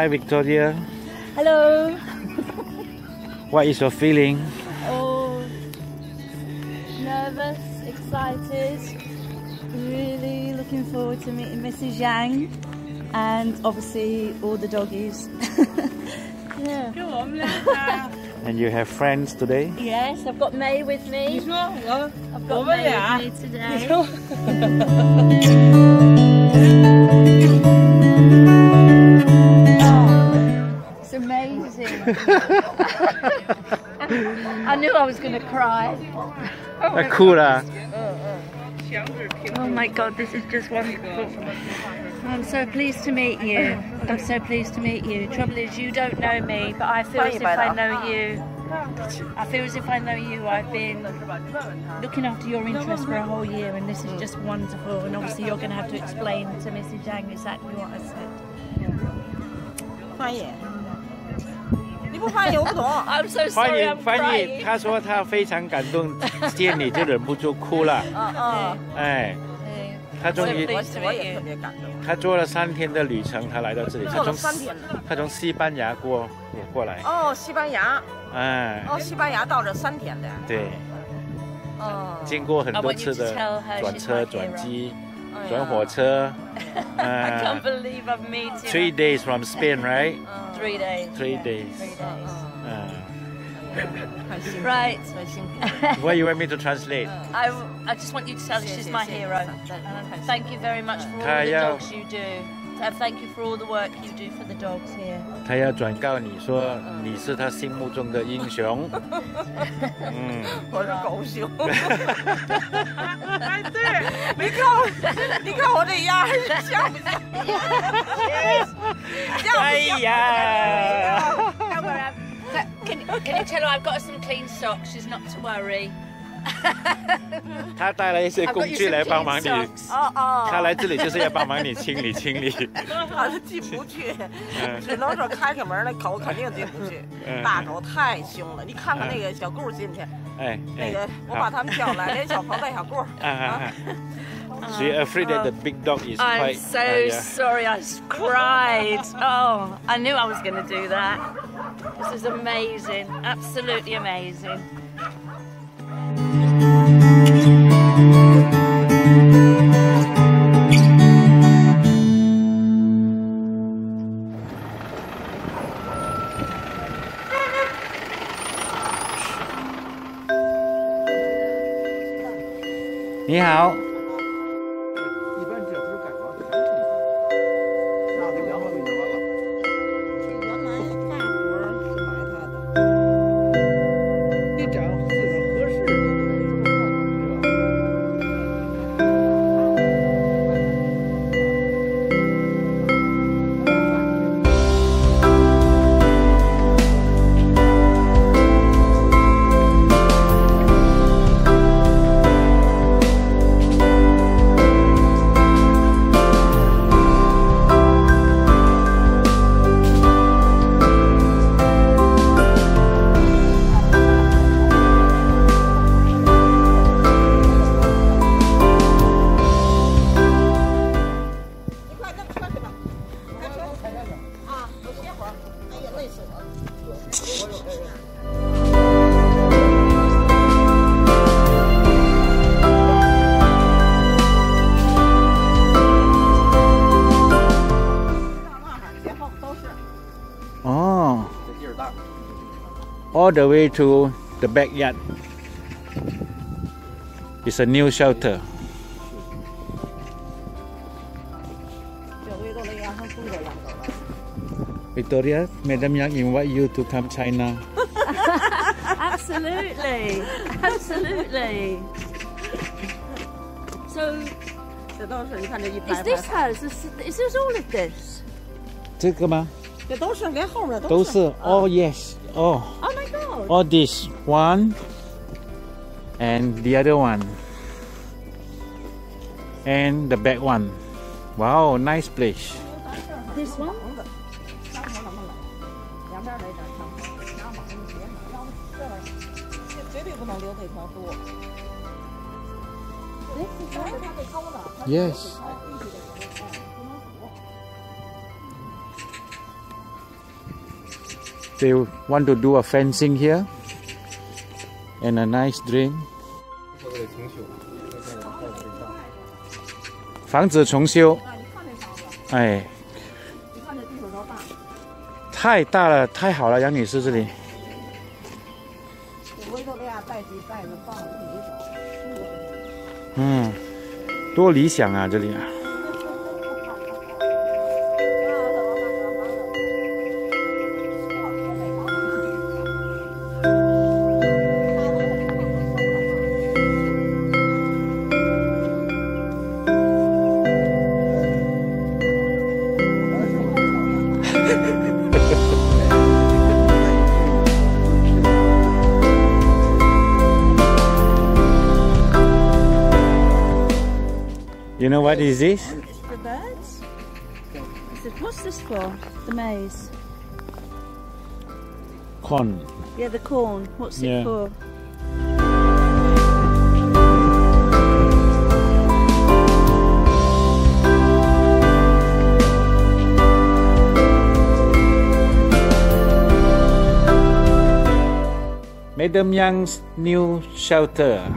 Hi, Victoria. Hello. What is your feeling? Oh, nervous, excited. Really looking forward to meeting Mrs. Yang and obviously all the doggies. yeah. And you have friends today? Yes, I've got May with me. I've got May with me today. I knew I was going to cry. cool lah. Oh my god, this is just wonderful. I'm so pleased to meet you. I'm so pleased to meet you. Trouble is, you don't know me, but I feel as if I know you. I feel as if I know you. I've been looking after your interests for a whole year, and this is just wonderful. And obviously, you're going to have to explain to Mrs. Yang exactly what I said. 翻译，你不翻译我不懂 啊！翻译翻译，他说他非常感动，见你就忍不住哭了。嗯嗯，哎，他终于我也特别感动。他坐了三天的旅程，他来到这里。他从。他从西班牙过过来。哦，西班牙。哎。哦，西班牙到这三天的。对。哦。见过很多次的转车、转机、转火车。I can't believe I've. Three days from Spain, right? Three days. Three yeah. days. Three days. Oh. Uh. right. what do you want me to translate? I, I just want you to tell her she's my hero. Thank you very much for all the dogs you do. And thank you for all the work you do for the dogs here. 他要转告你说你是他心目中的英雄。嗯，我是狗熊。哎，对，你看我，你看我这样，像不像？像不哎像？呀， Don't worry, I've- but Can, can you tell her I've got her some clean socks? She's not to worry. 他带了一些 I've 工 got you 具 some 来帮 clean 忙你。 socks. 哦哦，他来这里就是要帮忙你清理清理。他是进不去，嗯只能说开开门，那狗肯定进不去。嗯大狗太凶了，你看看那个小顾进去，哎哎那个，我把他们叫来，连小鹏带小顾。啊啊啊！So you're afraid that the big dog is I'm quite? so uh, yeah. sorry. I s- cried. Oh, I knew I was going to do that. This is amazing. Absolutely amazing. 你好，，all the way to the backyard. It's a new shelter. 这回都能养成中国养狗了。 Victoria, Madam Yang invite you to come China. Absolutely. Absolutely. So, 这都是你看这一排 is 排 this hers? Is, is this all of this? 这个吗？这都是连后面都是。啊 Oh yes. Oh, Oh my god. all this one and the other one and the back one. Wow, nice place. This one? 房 They want to do a fencing here and a nice drain. 房子重修，哎，你看这地方多大？太大了，太好了，杨女士这里。这回头给俺带几带个房子。嗯，多理想啊，这里啊。You know what is this? The birds? I said, what's this for? The maize. Corn. Yeah, the corn. What's Yeah. it for? Madam Yang's new shelter.